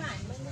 หมานมึง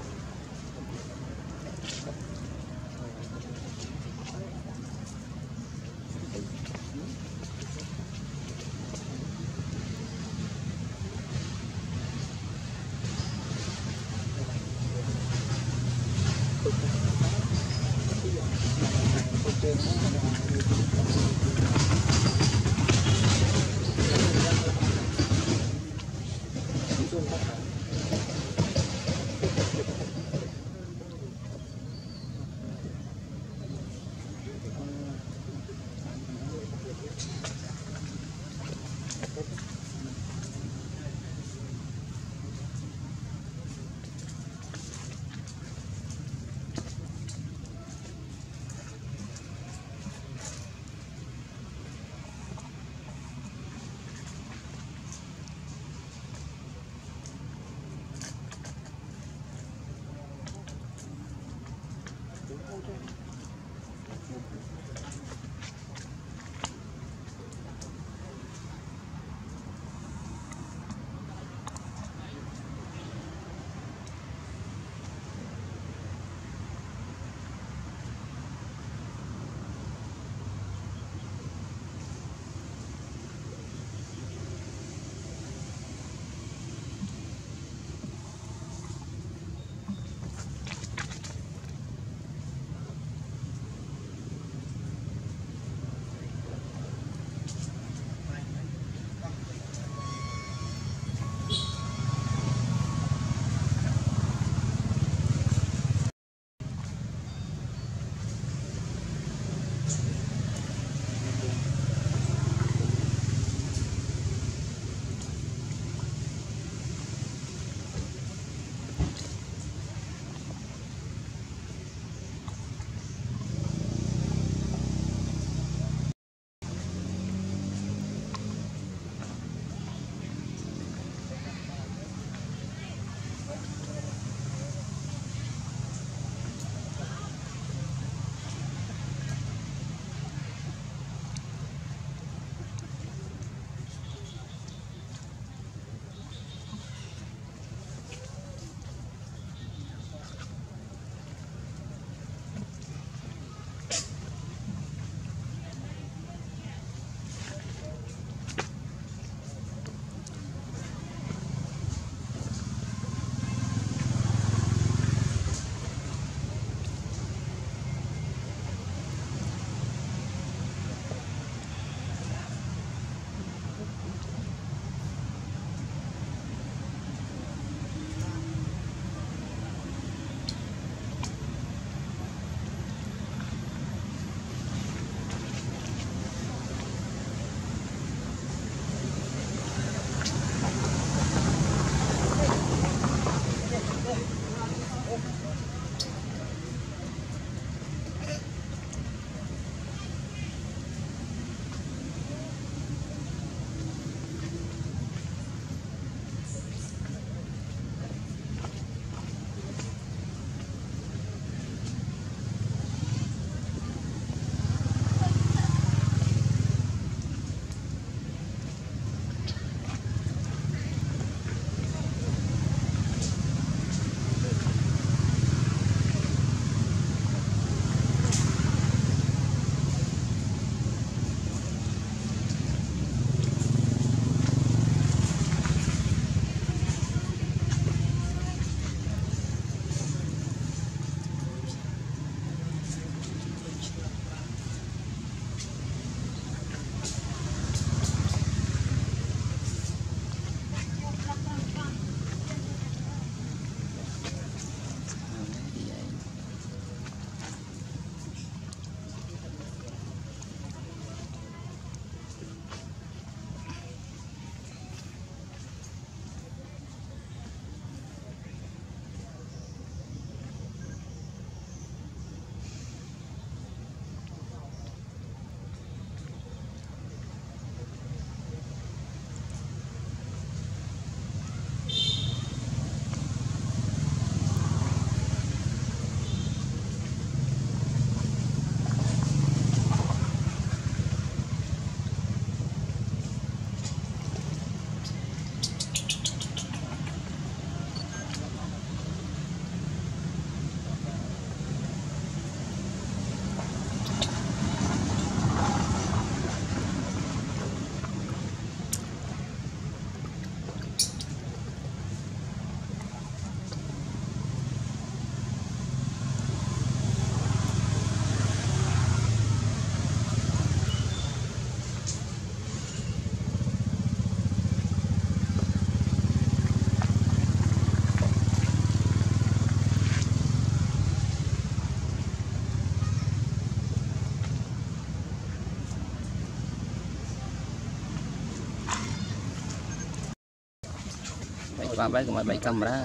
5ដែរកុំឲ្យបែកកាមេរ៉ា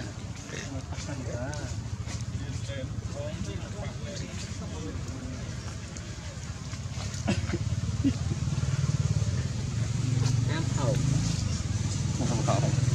អត់ថោកអត់ថោក